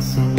dancing.